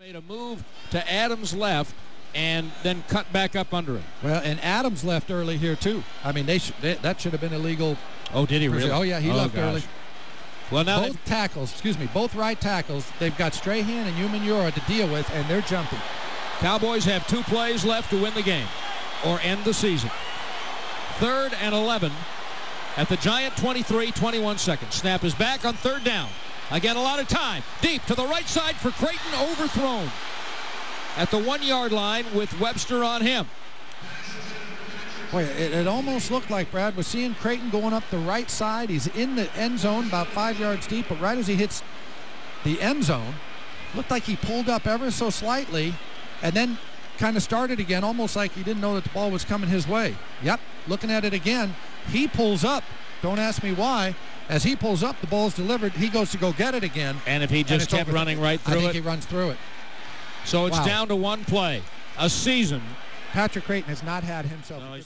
Made a move to Adams left and then cut back up under him. Well, and Adams left early here too. I mean, they, sh- they that should have been illegal. Oh, did he really? Oh yeah, he oh, left gosh. early. Well, now both tackles, excuse me, both right tackles. They've got Strahan and Umenyiora to deal with, and they're jumping. Cowboys have two plays left to win the game or end the season. Third and 11 at the Giant 23, 21 seconds. Snap is back on third down. Again, a lot of time. Deep to the right side for Crayton, overthrown at the one yard line with Webster on him. Boy, it, it, almost looked like Brad was seeing Crayton going up the right side. He's in the end zone about five yards deep, but right as he hits the end zone, looked like he pulled up ever so slightly and then kind of started again, almost like he didn't know that the ball was coming his way. Yep, looking at it again, he pulls up. Don't ask me why. As he pulls up, the ball's delivered. He goes to go get it again. And if he just kept running right through I think it, he runs through it. So it's wow. down to one play. A season. Patrick Crayton has not had himself. No,